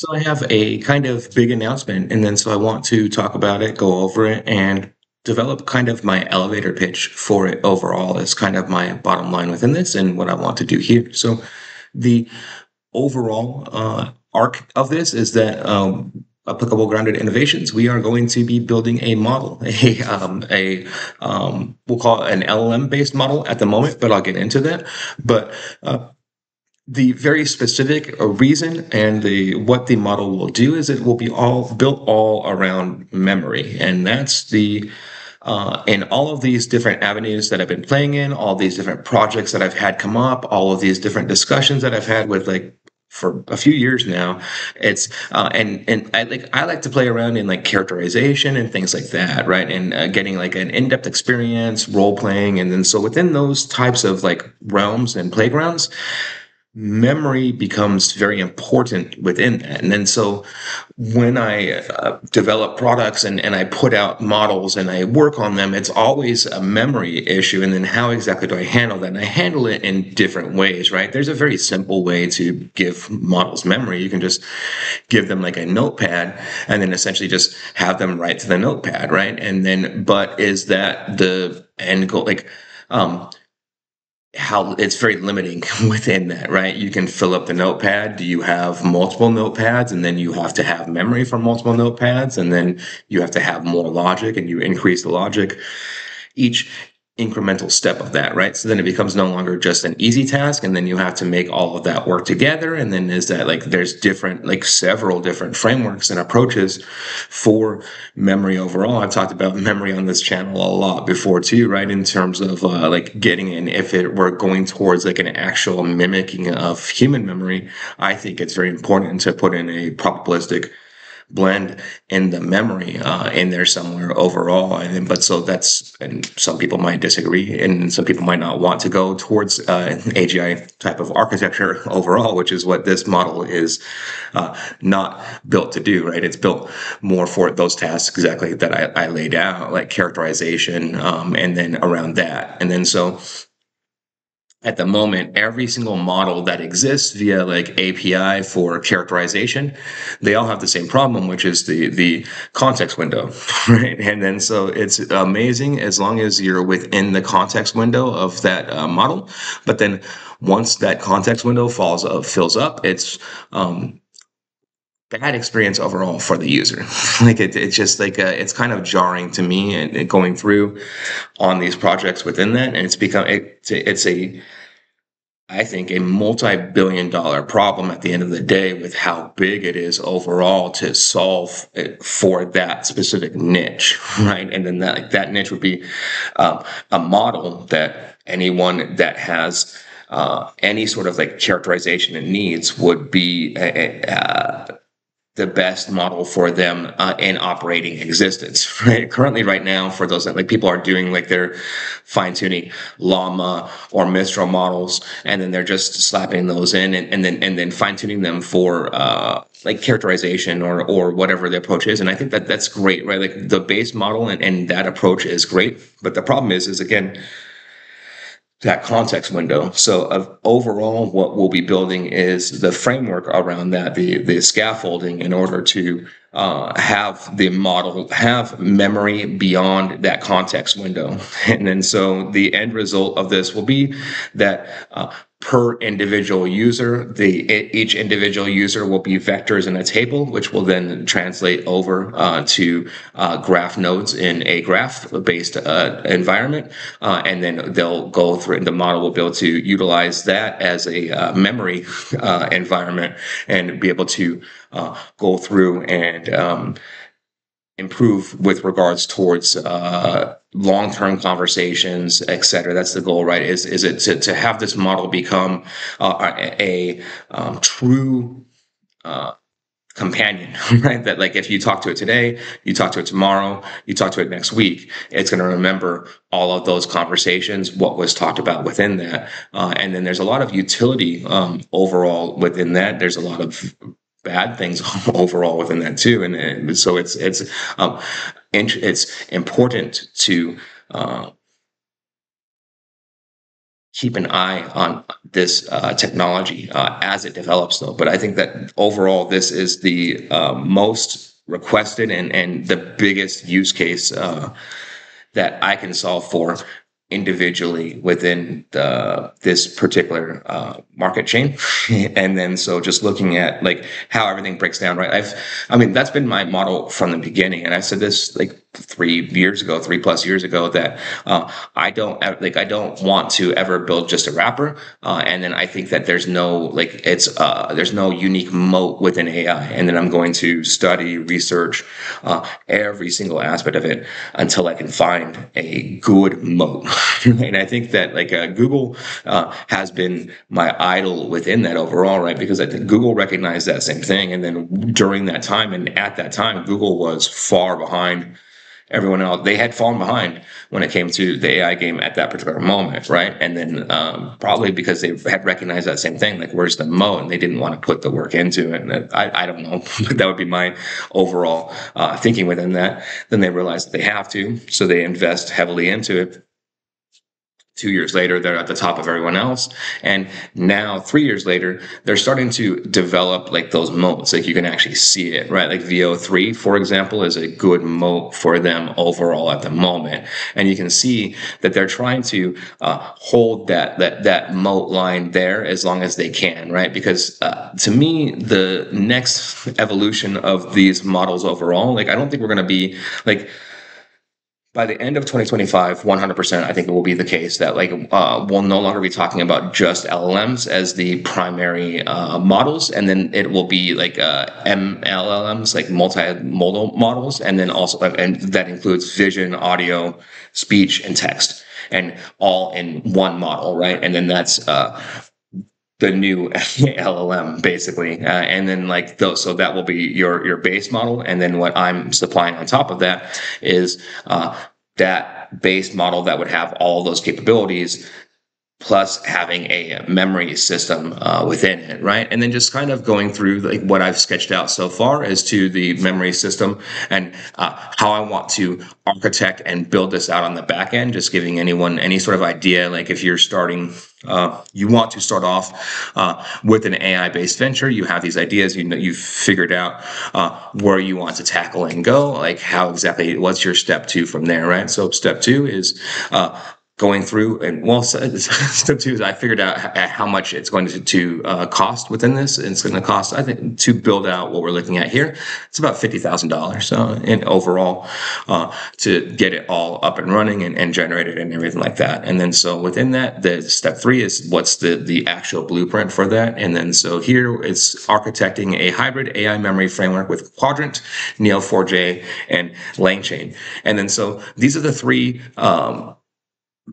So I have a kind of big announcement, and then so I want to talk about it, go over it, and develop kind of my elevator pitch for it overall as kind of my bottom line within this and what I want to do here. So the overall uh, arc of this is that um, applicable grounded innovations we are going to be building a model a um, a um, we'll call it an llm based model at the moment but i'll get into that but uh, the very specific uh, reason and the what the model will do is it will be all built all around memory. And that's the uh, in all of these different avenues that I've been playing in, all these different projects that I've had come up, all of these different discussions that I've had with like for a few years now it's uh, and and i like i like to play around in like characterization and things like that right? And uh, getting like an in-depth experience role playing and then so within those types of like realms and playgrounds memory becomes very important within that. And then so when I uh, develop products and, and I put out models and I work on them, it's always a memory issue. And then how exactly do I handle that? And I handle it in different ways, right? There's a very simple way to give models memory. You can just give them like a notepad and then essentially just have them write to the notepad, right? And then, but is that the end goal? Like, um, how it's very limiting within that, right? You can fill up the notepad. Do you have multiple notepads and then you have to have memory for multiple notepads and then you have to have more logic and you increase the logic. Each incremental step of that, right? So then it becomes no longer just an easy task. And then you have to make all of that work together. And then is that like there's different, like several different frameworks and approaches for memory overall. I've talked about memory on this channel a lot before too, right? In terms of uh, like getting in, if it were going towards like an actual mimicking of human memory, I think it's very important to put in a probabilistic blend in the memory uh, in there somewhere overall. And but so that's and some people might disagree, and some people might not want to go towards uh, AGI type of architecture overall, which is what this model is uh, not built to do. Right? It's built more for those tasks exactly that I, I laid out, like characterization, um, and then around that, and then so at the moment, every single model that exists via like API for characterization, they all have the same problem, which is the the context window, right? And then so it's amazing as long as you're within the context window of that uh, model. But then once that context window falls up, fills up, it's um, bad experience overall for the user. like it, it's just like a, uh, it's kind of jarring to me and, and, going through on these projects within that, and it's become it, it's a I think a multi-billion dollar problem at the end of the day with how big it is overall to solve it for that specific niche, right? And then that that niche would be um, a model that anyone that has uh, any sort of like characterization and needs would be uh, the best model for them uh, in operating existence. Right? Currently, right now, for those that like people are doing like they're fine tuning Llama or Mistral models, and then they're just slapping those in, and, and then and then fine tuning them for uh, like characterization or or whatever the approach is. And I think that that's great, right? Like the base model and, and that approach is great, but the problem is, is again that context window. So overall, what we'll be building is the framework around that, the, the scaffolding in order to uh, have the model have memory beyond that context window. And then so the end result of this will be that uh, per individual user. The each individual user will be vectors in a table, which will then translate over uh, to uh, graph nodes in a graph-based uh, environment, uh, and then they'll go through. The model will be able to utilize that as a uh, memory uh, environment and be able to go through and um, improve with regards towards uh, long-term conversations, et cetera. That's the goal, right? Is is it to, to have this model become uh, a, a um, true uh, companion, right? That like if you talk to it today, you talk to it tomorrow, you talk to it next week, it's going to remember all of those conversations, what was talked about within that, uh, and then there's a lot of utility um, overall within that. There's a lot of bad things overall within that too, and, and so it's it's um, it's important to uh, keep an eye on this uh, technology uh, as it develops, though. But I think that overall, this is the uh, most requested and, and the biggest use case uh, that I can solve for individually within the, this particular uh, market chain. And then so just looking at like how everything breaks down right? I've i mean that's been my model from the beginning. And i said this like three years ago three plus years ago that uh, i don't like i don't want to ever build just a wrapper. Uh, and then i think that there's no like it's uh, there's no unique moat within ai and then i'm going to study research uh, every single aspect of it until i can find a good moat and I think that like uh, Google uh, has been my idol within that overall, right? Because I think Google recognized that same thing, and then during that time and at that time, Google was far behind everyone else. They had fallen behind when it came to the AI game at that particular moment, right? And then um, probably because they had recognized that same thing, like where's the mo, and they didn't want to put the work into it. And I, I don't know, but that would be my overall uh, thinking within that. Then they realized that they have to, so they invest heavily into it two years later they're at the top of everyone else. And now three years later they're starting to develop like those moats. Like you can actually see it right? Like Veo 3 for example is a good moat for them overall at the moment. And you can see that they're trying to uh, hold that that that moat line there as long as they can right? Because uh, to me the next evolution of these models overall like i don't think we're going to be like by the end of 2025 100% i think it will be the case that like uh, we'll no longer be talking about just llms as the primary uh, models and then it will be like uh, mllms like multimodal models and then also and that includes vision audio speech and text and all in one model right? And then that's uh, the new LLM basically, uh, and then like those, so that will be your your base model, and then what I'm supplying on top of that is uh, that base model that would have all those capabilities plus having a memory system uh, within it, right? And then just kind of going through like what I've sketched out so far as to the memory system and uh, how I want to architect and build this out on the back end. Just giving anyone any sort of idea, like if you're starting, uh, you want to start off uh, with an AI-based venture, you have these ideas, you know, you've figured out uh, where you want to tackle and go, like how exactly, what's your step two from there, right? So step two is uh, going through and well step two is i figured out how much it's going to, to uh, cost within this and it's going to cost i think to build out what we're looking at here it's about $50000 uh, in overall uh, to get it all up and running and, and generated and everything like that. And then so within that the step three is what's the the actual blueprint for that. And then so here it's architecting a hybrid ai memory framework with Qdrant neo4j and LangChain. And then so these are the three um,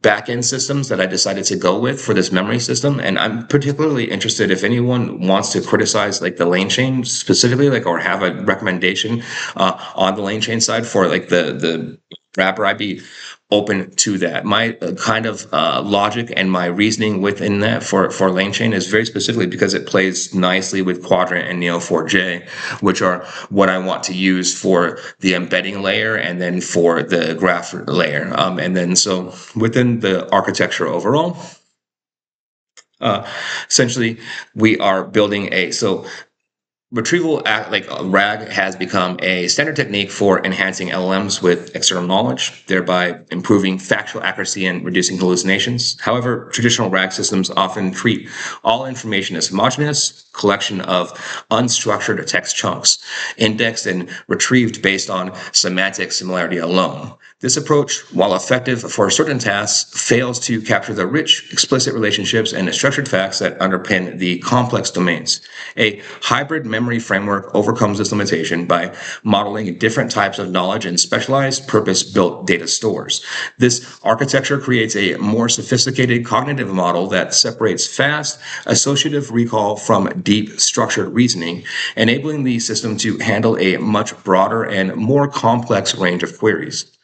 backend systems that I decided to go with for this memory system. And I'm particularly interested if anyone wants to criticize like the LangChain specifically, like or have a recommendation uh, on the LangChain side for like the the wrapper. I'd be open to that. My uh, kind of uh, logic and my reasoning within that for, for LangChain is very specifically because it plays nicely with Qdrant and Neo4j, which are what I want to use for the embedding layer and then for the graph layer. Um, and then so within the architecture overall, uh, essentially we are building a so retrieval like uh, RAG has become a standard technique for enhancing LLMs with external knowledge, thereby improving factual accuracy and reducing hallucinations. However, traditional RAG systems often treat all information as homogeneous collection of unstructured text chunks, indexed and retrieved based on semantic similarity alone. This approach, while effective for certain tasks, fails to capture the rich, explicit relationships and structured facts that underpin the complex domains. A hybrid memory framework overcomes this limitation by modeling different types of knowledge in specialized, purpose-built data stores. This architecture creates a more sophisticated cognitive model that separates fast, associative recall from deep, structured reasoning, enabling the system to handle a much broader and more complex range of queries.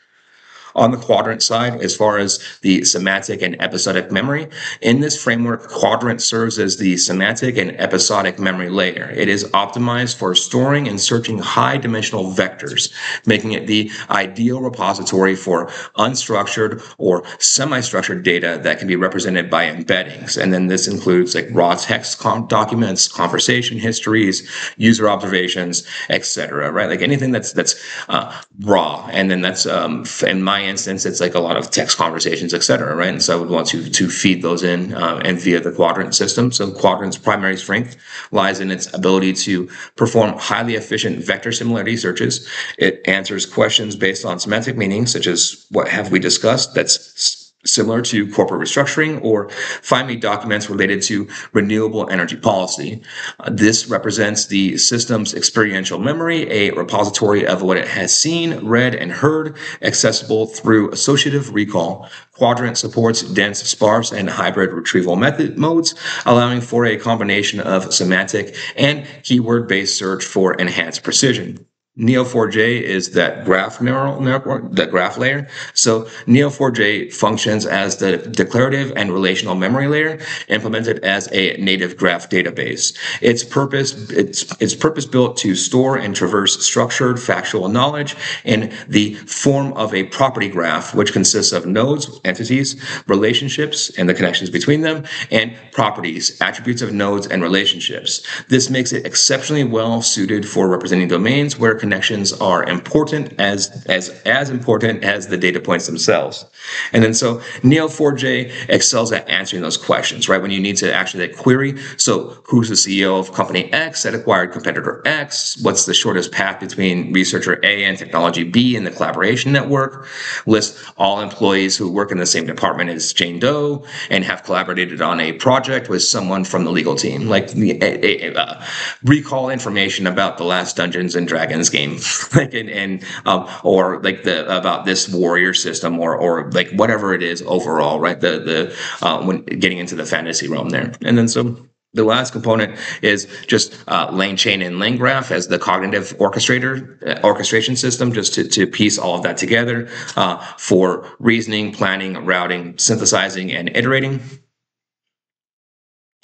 On the Qdrant side as far as the semantic and episodic memory. In this framework, Qdrant serves as the semantic and episodic memory layer. It is optimized for storing and searching high dimensional vectors, making it the ideal repository for unstructured or semi-structured data that can be represented by embeddings. And then this includes like raw text documents, conversation histories, user observations, etc. Right? Like anything that's that's uh, raw, and then that's um, in my instance, it's like a lot of text conversations, etc. Right? And so I would want to to feed those in uh, and via the Qdrant system. So Qdrant's primary strength lies in its ability to perform highly efficient vector similarity searches. It answers questions based on semantic meaning, such as what have we discussed? That's similar to corporate restructuring or find me documents related to renewable energy policy. Uh, this represents the system's experiential memory, a repository of what it has seen, read, and heard, accessible through associative recall. Qdrant supports dense, sparse, and hybrid retrieval method modes, allowing for a combination of semantic and keyword-based search for enhanced precision. Neo4j is that graph neural network, that graph layer. So Neo4j functions as the declarative and relational memory layer implemented as a native graph database. Its purpose, it's, it's purpose built to store and traverse structured factual knowledge in the form of a property graph, which consists of nodes, entities, relationships, and the connections between them, and properties, attributes of nodes and relationships. This makes it exceptionally well suited for representing domains where connections are important as as as important as the data points themselves. And then so Neo4j excels at answering those questions, right? When you need to actually like, query, so who's the CEO of company X that acquired competitor X? What's the shortest path between researcher A and technology B in the collaboration network? List all employees who work in the same department as Jane Doe and have collaborated on a project with someone from the legal team. Like uh, recall information about the last Dungeons and Dragons game, like and, and um, or like the about this warrior system or or like whatever it is overall, right? The the uh, when getting into the fantasy realm there, and then so. The last component is just uh, LangChain and LangGraph as the cognitive orchestrator uh, orchestration system, just to, to piece all of that together uh, for reasoning, planning, routing, synthesizing, and iterating.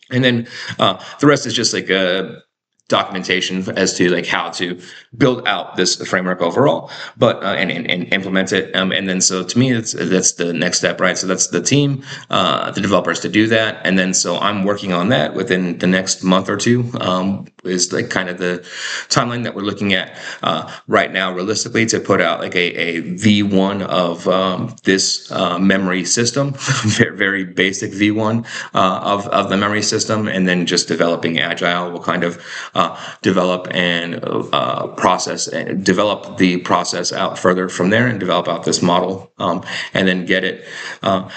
And then uh, the rest is just like a documentation as to like how to build out this framework overall, but uh, and, and, and implement it. Um, and then so to me, that's that's the next step, right? So that's the team, uh, the developers to do that, and then so I'm working on that within the next month or two. Um, is like kind of the timeline that we're looking at uh, right now, realistically, to put out like a, a V1 of um, this uh, memory system, very, very basic V1 uh, of of the memory system, and then just developing agile will kind of develop and uh, process and develop the process out further from there and develop out this model um, and then get it. Uh,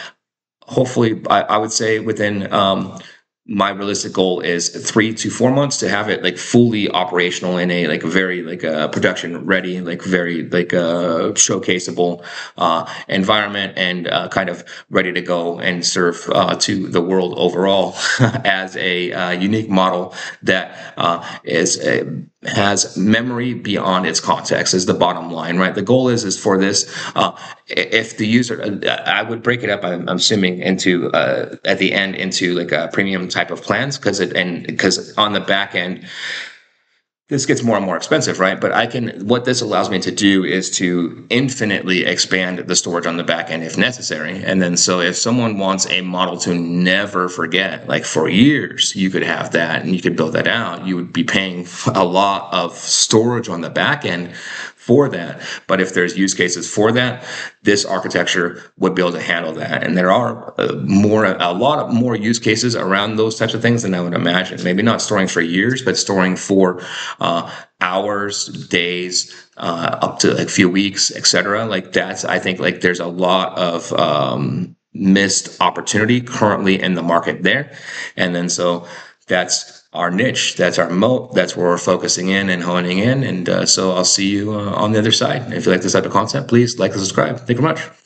hopefully, I, I, would say within um, my realistic goal is three to four months to have it like fully operational in a like very like a uh, production ready like very like a uh, showcaseable uh, environment and uh, kind of ready to go and serve uh, to the world overall as a uh, unique model that is a, has memory beyond its context is the bottom line right? The goal is is for this uh, if the user i would break it up i'm, I'm assuming into uh, at the end into like a premium type of plans because it and because on the back end this gets more and more expensive, right? But I can, what this allows me to do is to infinitely expand the storage on the back end if necessary. And then, so if someone wants a model to never forget, like for years, you could have that and you could build that out. You would be paying a lot of storage on the back end for that. But if there's use cases for that, this architecture would be able to handle that. And there are uh, more, a lot of more use cases around those types of things than I would imagine. Maybe not storing for years, but storing for uh, hours, days, uh, up to a few weeks, etc. Like that's, I think, like there's a lot of um, missed opportunity currently in the market there. And then so that's our niche. That's our moat. That's where we're focusing in and honing in. And uh, so I'll see you uh, on the other side. If you like this type of content, please like and subscribe. Thank you very much.